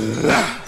يا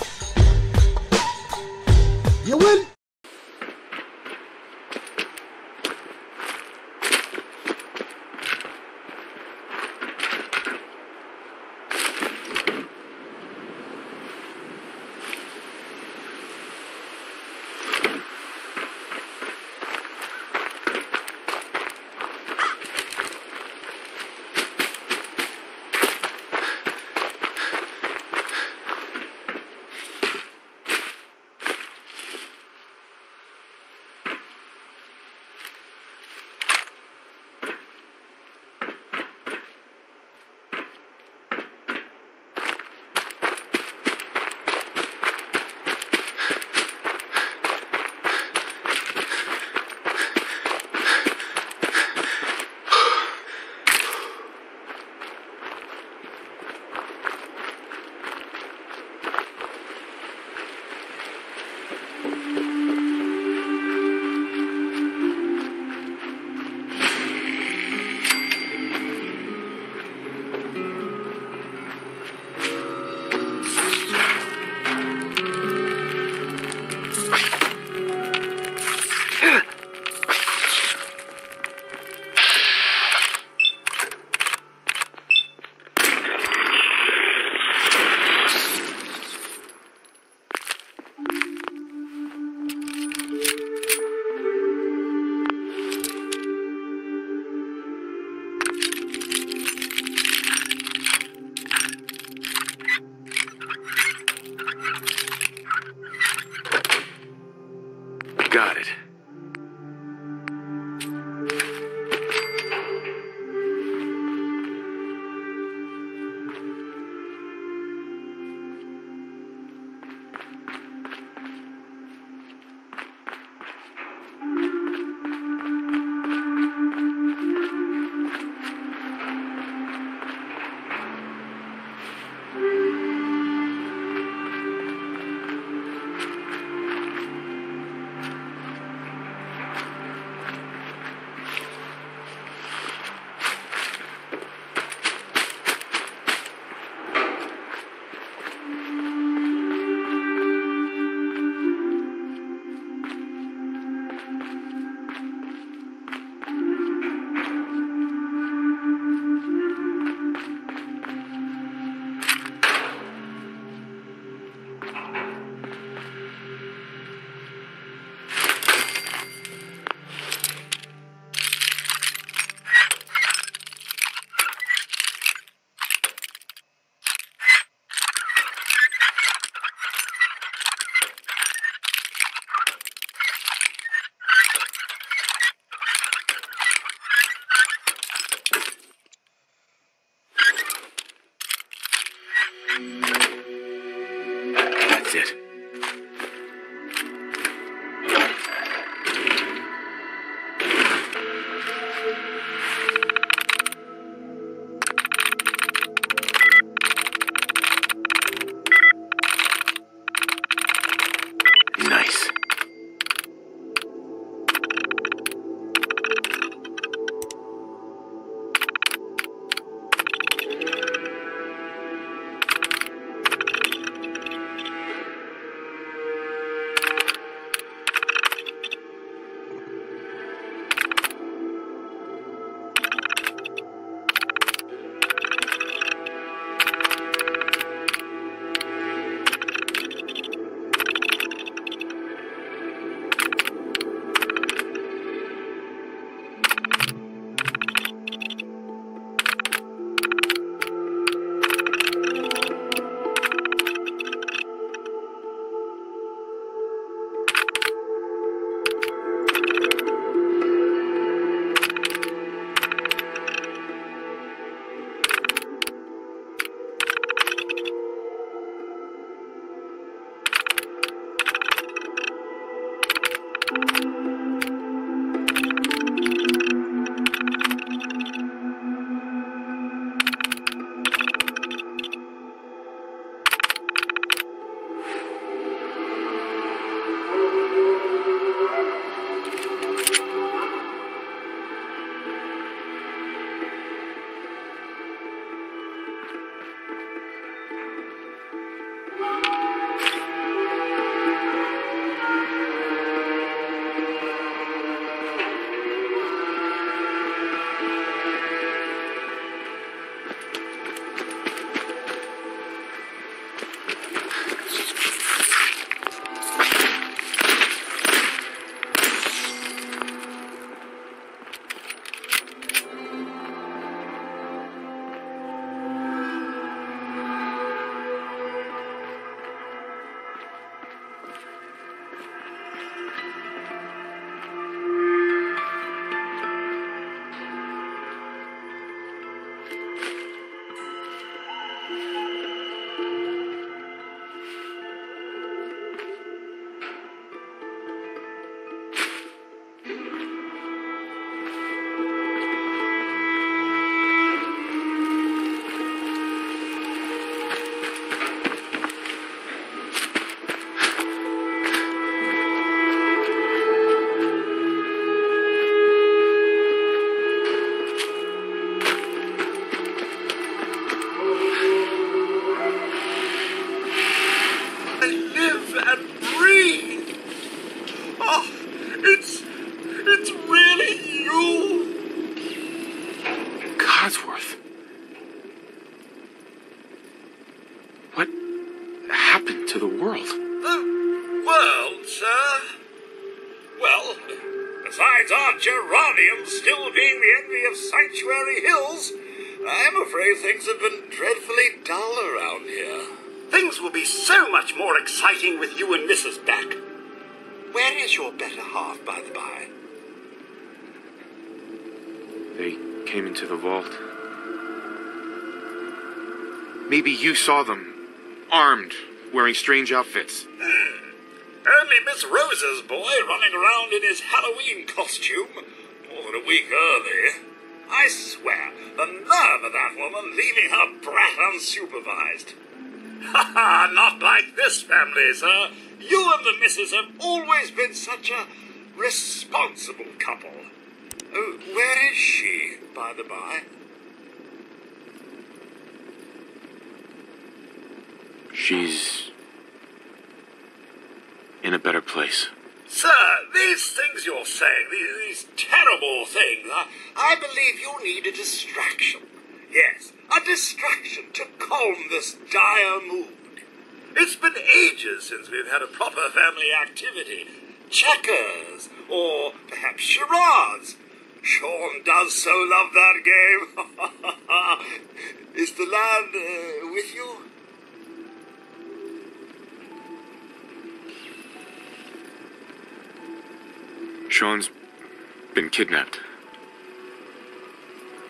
it. Maybe you saw them, armed, wearing strange outfits. Only Miss Rose's boy running around in his Halloween costume more than a week early. I swear, the nerve of that woman leaving her brat unsupervised. Ha ha, not like this family, sir. You and the missus have always been such a responsible couple. Oh, where is she, by the by? She's in a better place. Sir, these things you're saying, these, these terrible things, I, I believe you need a distraction. Yes, a distraction to calm this dire mood. It's been ages since we've had a proper family activity. Checkers, or perhaps charades. Shaun does so love that game. Is the lad uh, with you? Shaun's been kidnapped.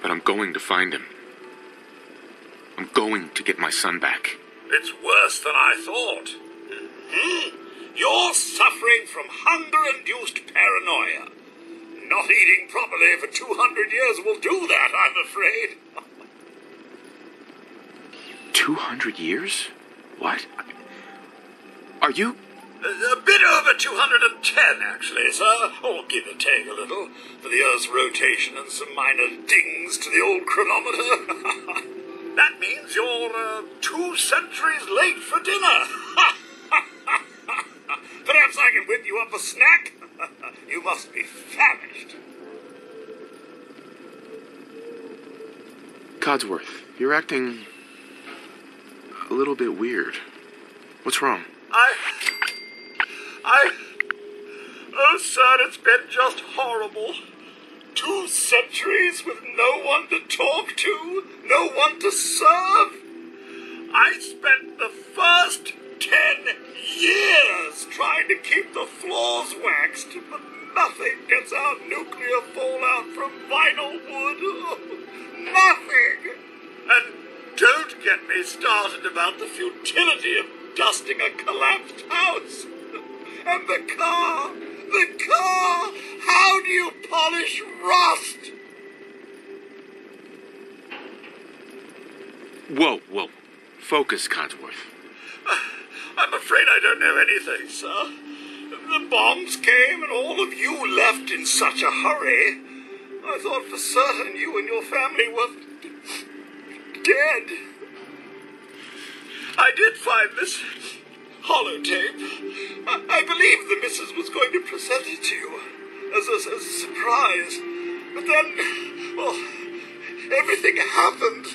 But I'm going to find him. I'm going to get my son back. It's worse than I thought. Hmm? You're suffering from hunger-induced paranoia. Not eating properly for 200 years will do that, I'm afraid. 200 years? What? Are you. A bit over 210, actually, sir. Or give or take a little, for the Earth's rotation and some minor dings to the old chronometer. that means you're uh, two centuries late for dinner. Perhaps I can whip you up a snack? you must be famished. Codsworth, you're acting. a little bit weird. What's wrong? I. I. Oh, sir, it's been just horrible. Two centuries with no one to talk to, no one to serve. I spent the first ten years trying to keep the floors waxed, but nothing gets out nuclear fallout from vinyl wood. nothing! And don't get me started about the futility of dusting a collapsed house. And the car, the car, how do you polish rust? Whoa, whoa. Focus, Codsworth. I'm afraid I don't know anything, sir. The bombs came and all of you left in such a hurry. I thought for certain you and your family were dead. I did find this holotape. I, I believe the missus was going to present it to you as a, as a surprise. But then, well, everything happened.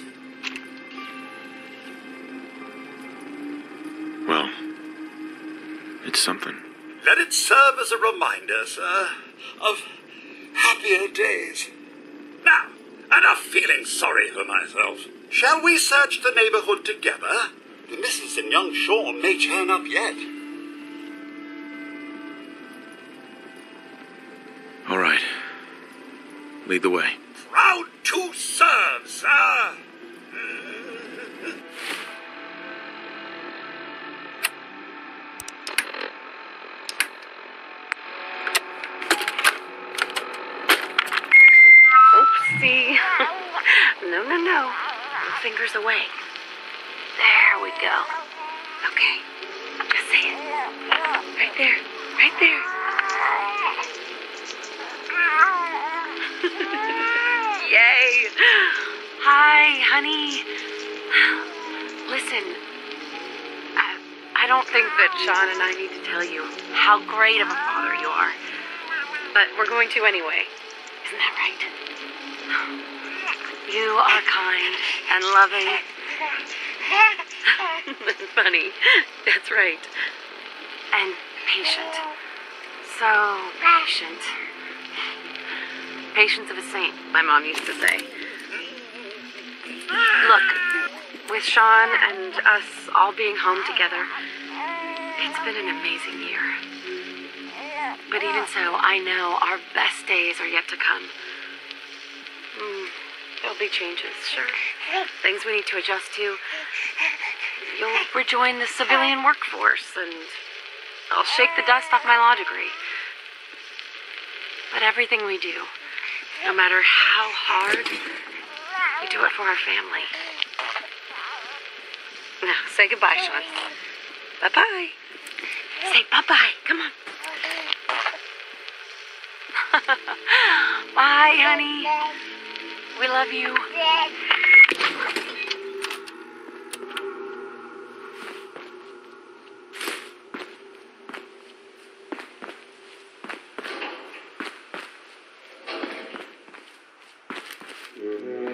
Well, it's something. Let it serve as a reminder, sir, of happier days. Now, enough feeling sorry for myself. Shall we search the neighborhood together? The missus and young Shaun may turn up yet. All right. Lead the way. Proud to serve, sir. Oopsie. no, no, no. No fingers away. Okay. Just say it. Right there. Right there. Yay. Hi, honey. Listen, I, I don't think that Shaun and I need to tell you how great of a father you are. But we're going to anyway. Isn't that right? You are kind and loving. Funny. That's right. And patient. So patient. Patience of a saint, my mom used to say. Look, with Shaun and us all being home together, it's been an amazing year. But even so, I know our best days are yet to come. Mm, there'll be changes, sure. Things we need to adjust to. You'll rejoin the civilian workforce, and I'll shake the dust off my law degree. But everything we do, no matter how hard, we do it for our family. Now, say goodbye, Shaun. Bye bye. Say bye bye. Come on. bye, honey. We love you. I'm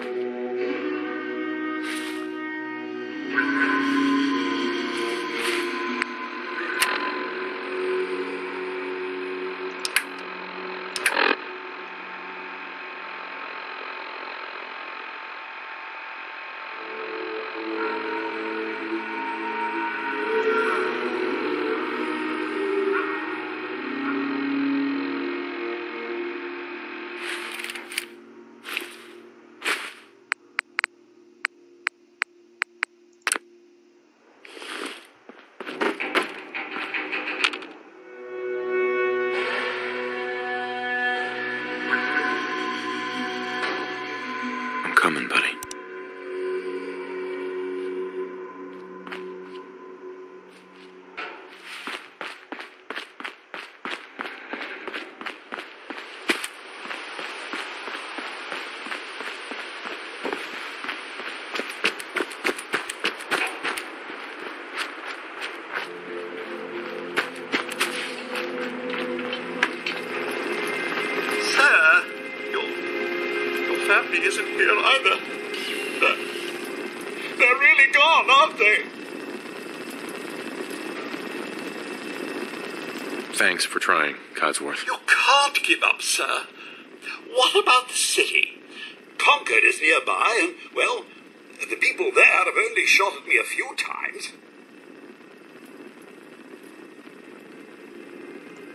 isn't here either. They're, they're really gone, aren't they? Thanks for trying, Codsworth. You can't give up, sir. What about the city? Concord is nearby, and, well, the people there have only shot at me a few times.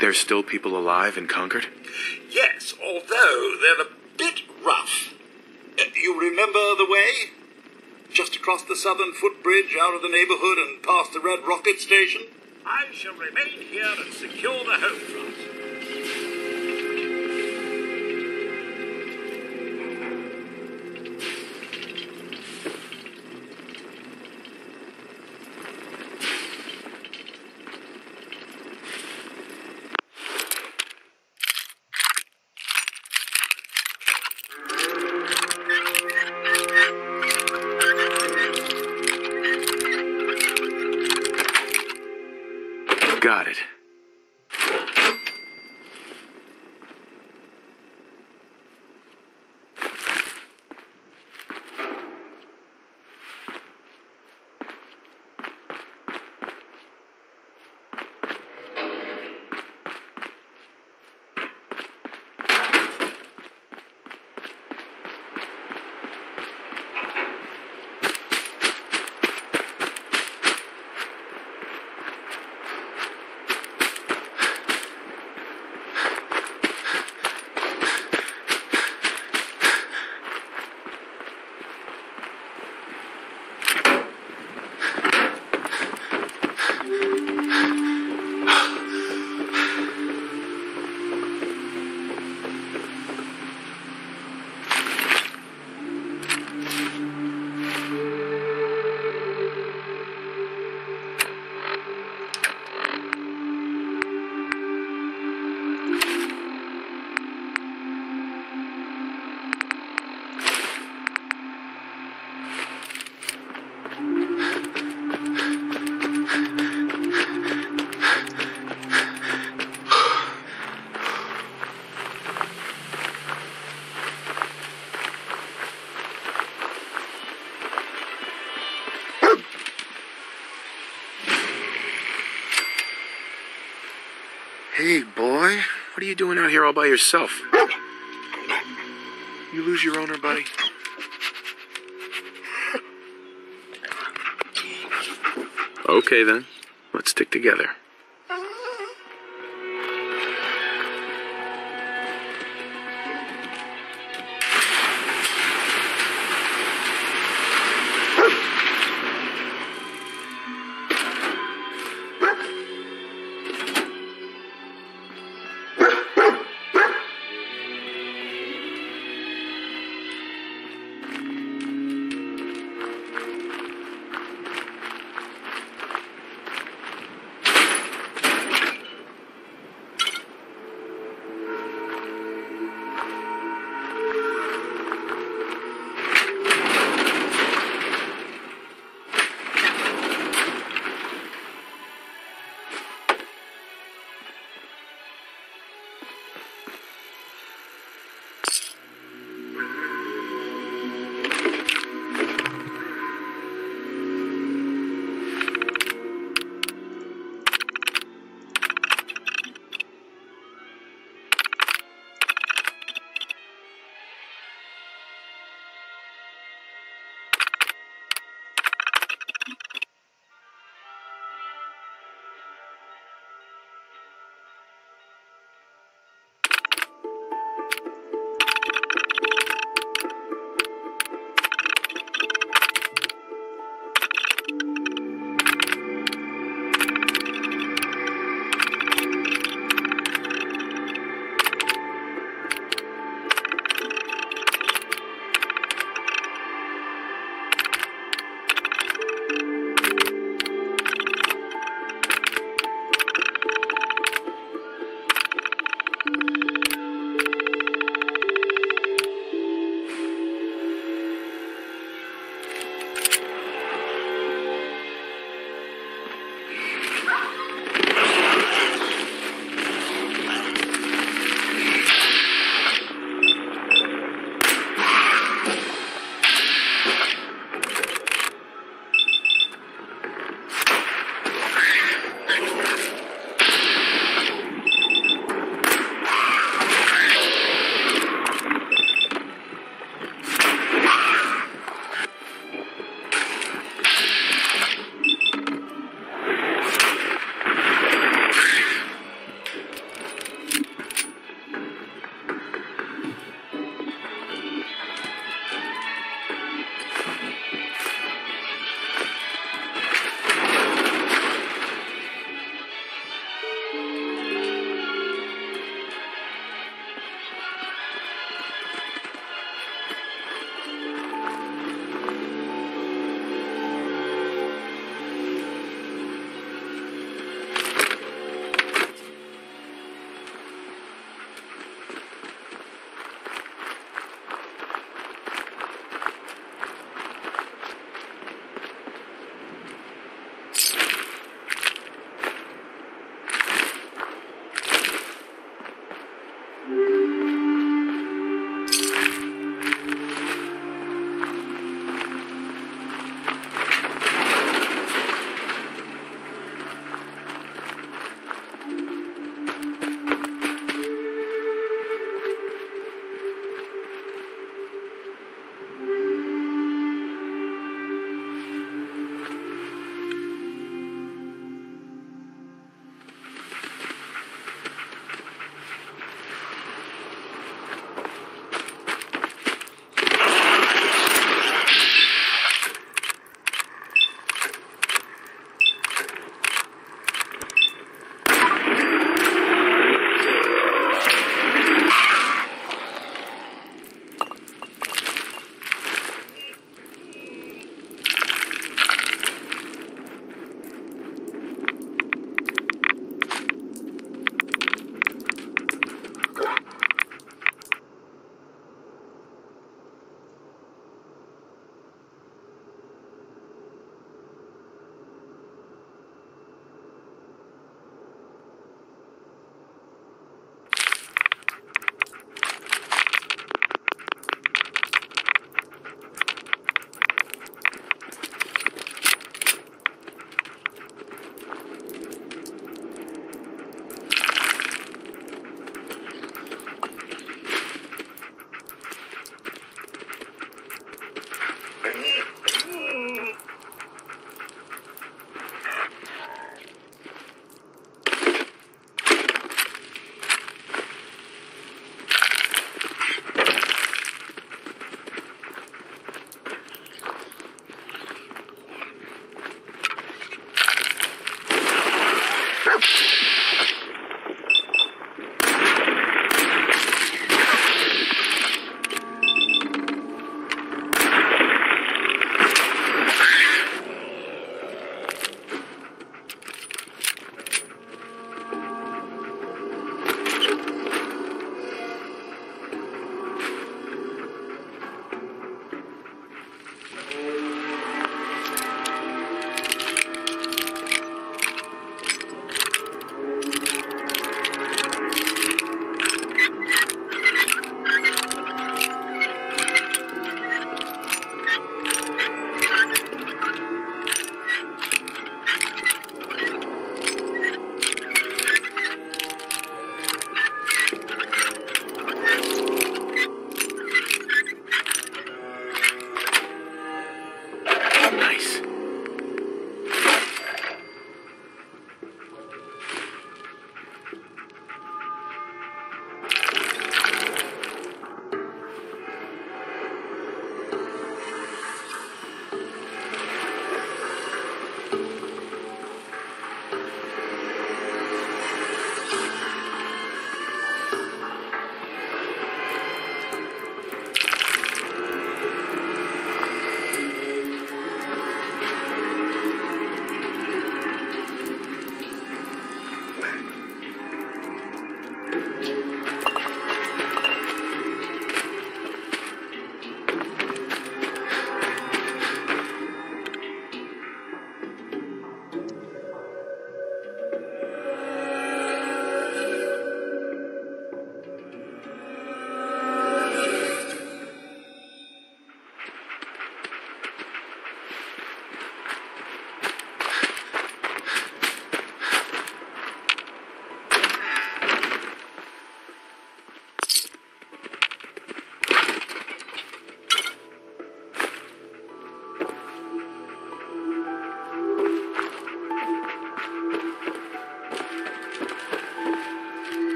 There's still people alive in Concord? Yes, although they're a bit rough. Uh, you remember the way? Just across the southern footbridge, out of the neighborhood, and past the Red Rocket Station? I shall remain here and secure the home front. You doing out here all by yourself? You lose your owner, buddy? Okay, then. Let's stick together.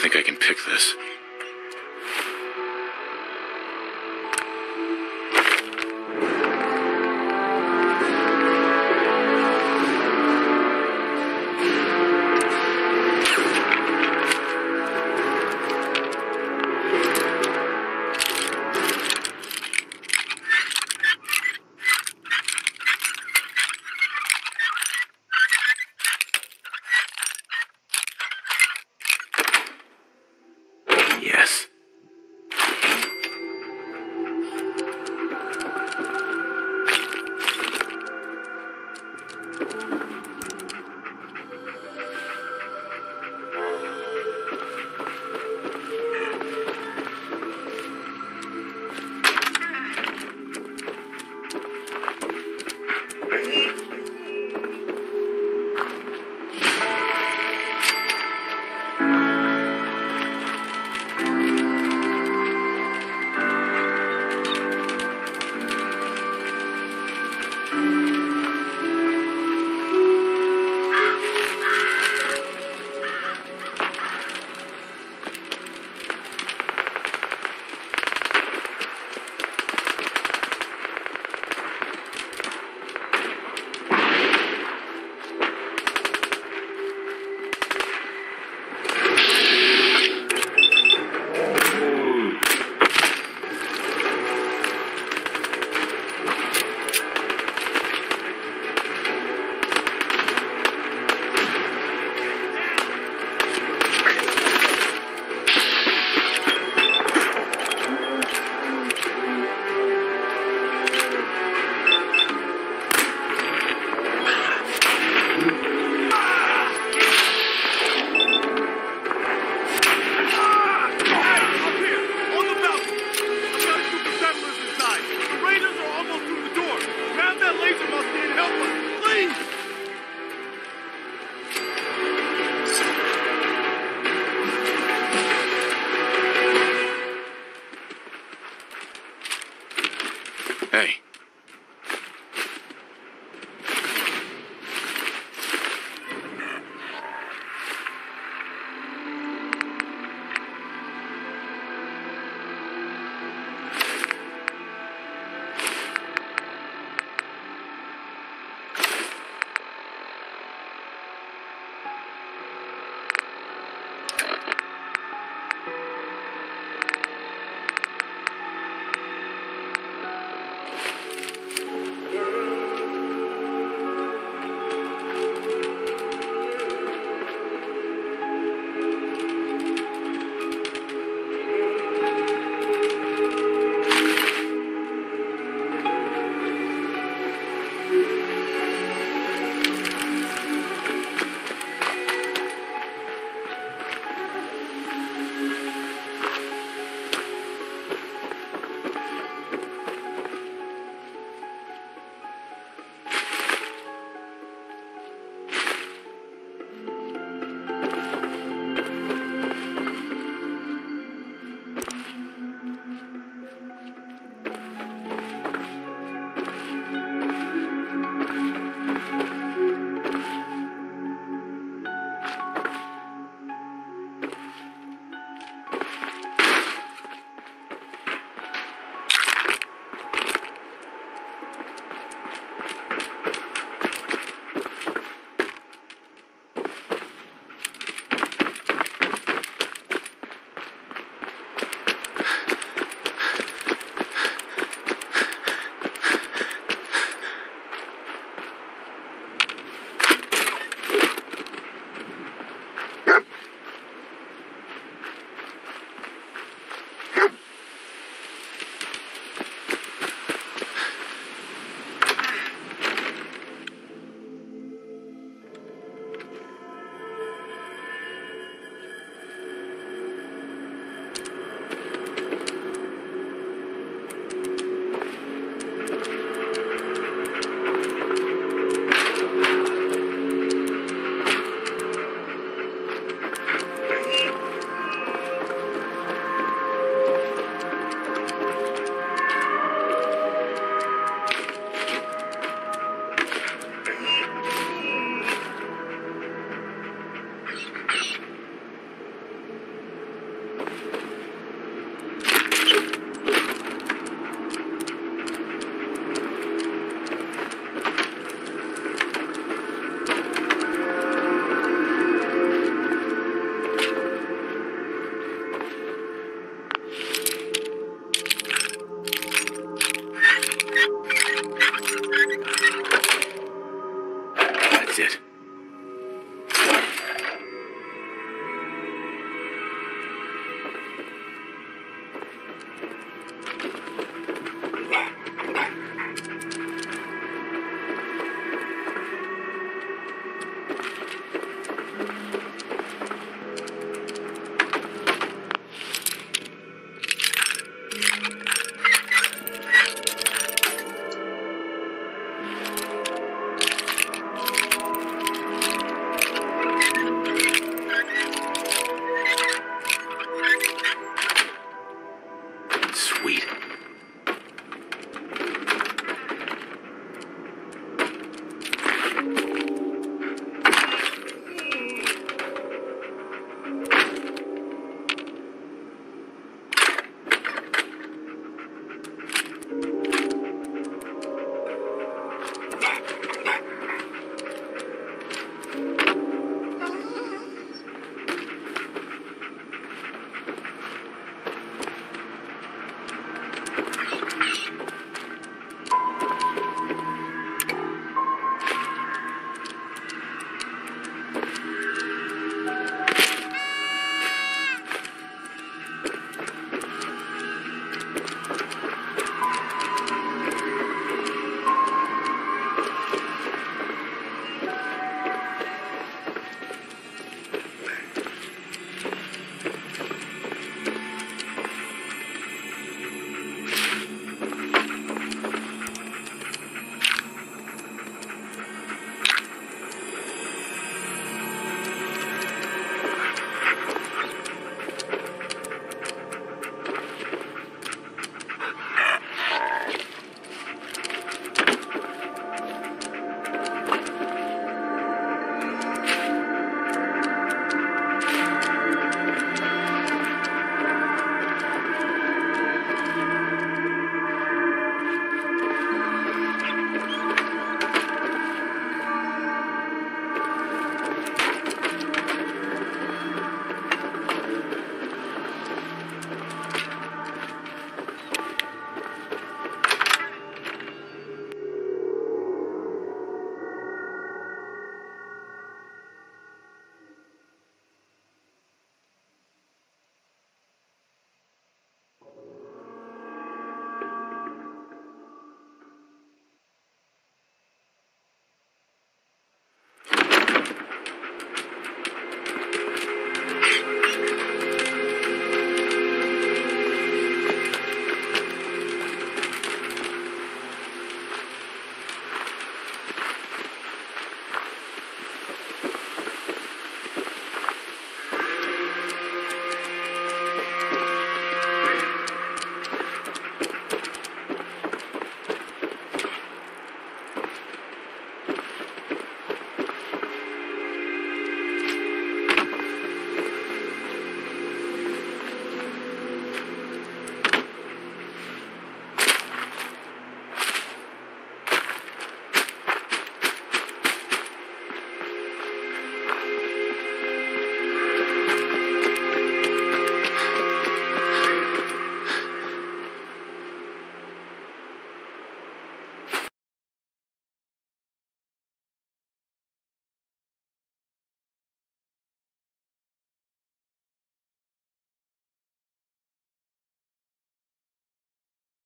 Think I can pick this.